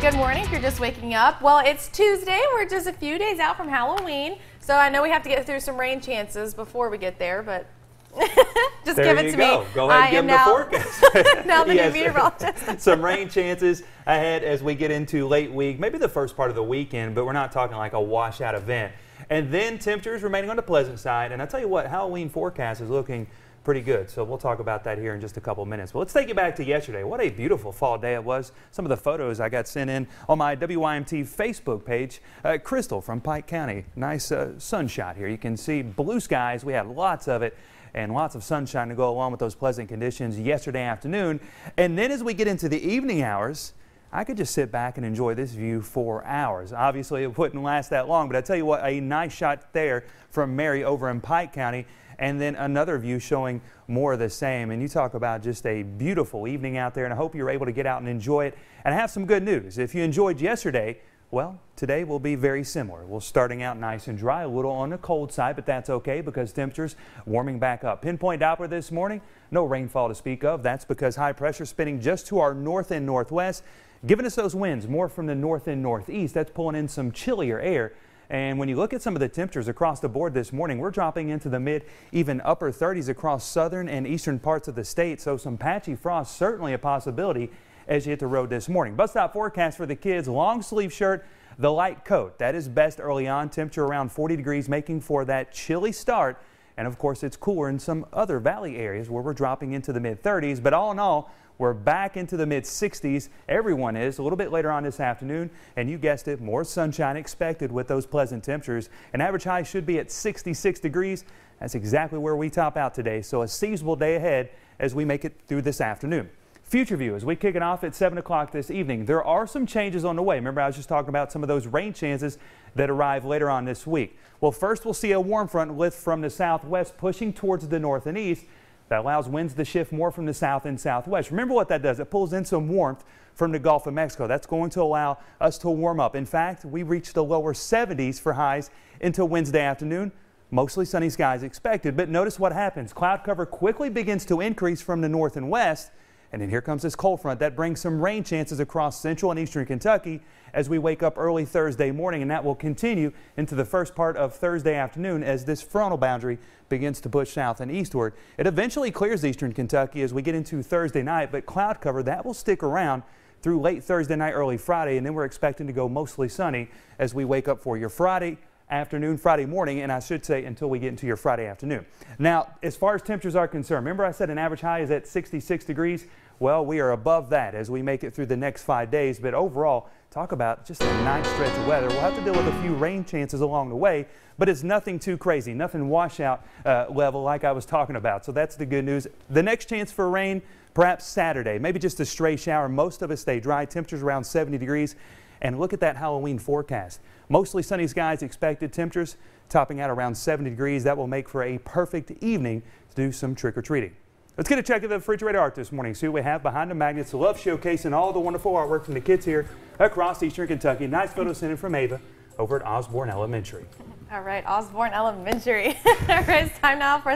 good morning. If you're just waking up, well, it's Tuesday. We're just a few days out from Halloween. So I know we have to get through some rain chances before we get there, but just there give it to go. me. Go ahead I and give them now, the forecast. now the Yes. new meteorologist. Some rain chances ahead as we get into late week, maybe the first part of the weekend, but we're not talking like a washout event. And then temperatures remaining on the pleasant side. And I tell you what, Halloween forecast is looking pretty good. So we'll talk about that here in just a couple minutes. But let's take you back to yesterday. What a beautiful fall day it was. Some of the photos I got sent in on my WYMT Facebook page. Uh, Crystal from Pike County. Nice uh, sunshot here. You can see blue skies. We had lots of it and lots of sunshine to go along with those pleasant conditions yesterday afternoon. And then as we get into the evening hours, I could just sit back and enjoy this view for hours. Obviously, it wouldn't last that long, but I tell you what, a nice shot there from Mary over in Pike County. And then another view showing more of the same. And you talk about just a beautiful evening out there, and I hope you're able to get out and enjoy it. And I have some good news. If you enjoyed yesterday, well, today will be very similar. We're starting out nice and dry, a little on the cold side, but that's okay because temperatures warming back up. Pinpoint Doppler this morning, no rainfall to speak of. That's because high pressure spinning just to our north and northwest, giving us those winds more from the north and northeast. That's pulling in some chillier air. And when you look at some of the temperatures across the board this morning, we're dropping into the mid, even upper 30s across southern and eastern parts of the state. So some patchy frost certainly a possibility as you hit the road this morning. Bus stop forecast for the kids, long sleeve shirt, the light coat. That is best early on. Temperature around 40 degrees, making for that chilly start. And of course, it's cooler in some other valley areas where we're dropping into the mid 30s. But all in all, we're back into the mid 60s. Everyone is a little bit later on this afternoon. And you guessed it, more sunshine expected with those pleasant temperatures. An average high should be at 66 degrees. That's exactly where we top out today. So a seasonable day ahead as we make it through this afternoon. Future View, as we kick it off at 7 o'clock this evening, there are some changes on the way. Remember, I was just talking about some of those rain chances that arrive later on this week. Well, first we'll see a warm front lift from the southwest pushing towards the north and east. That allows winds to shift more from the south and southwest. Remember what that does? It pulls in some warmth from the Gulf of Mexico. That's going to allow us to warm up. In fact, we reached the lower 70s for highs until Wednesday afternoon. Mostly sunny skies expected, but notice what happens. Cloud cover quickly begins to increase from the north and west. And then here comes this cold front that brings some rain chances across central and eastern Kentucky as we wake up early Thursday morning. And that will continue into the first part of Thursday afternoon as this frontal boundary begins to push south and eastward. It eventually clears eastern Kentucky as we get into Thursday night, but cloud cover that will stick around through late Thursday night, early Friday. And then we're expecting to go mostly sunny as we wake up for your Friday afternoon, Friday morning, and I should say until we get into your Friday afternoon. Now, as far as temperatures are concerned, remember I said an average high is at 66 degrees? Well, we are above that as we make it through the next five days, but overall, talk about just a nice stretch of weather. We'll have to deal with a few rain chances along the way, but it's nothing too crazy, nothing washout uh, level like I was talking about. So that's the good news. The next chance for rain, perhaps Saturday, maybe just a stray shower. Most of us stay dry, temperatures around 70 degrees. And look at that Halloween forecast. Mostly sunny skies expected, temperatures topping out around 70 degrees. That will make for a perfect evening to do some trick or treating. Let's get a check of the refrigerator art this morning. See what we have behind the magnets. Love showcasing all the wonderful artwork from the kids here across Eastern Kentucky. Nice photo sent in from Ava over at Osborne Elementary. All right, Osborne Elementary. All right, it's time now for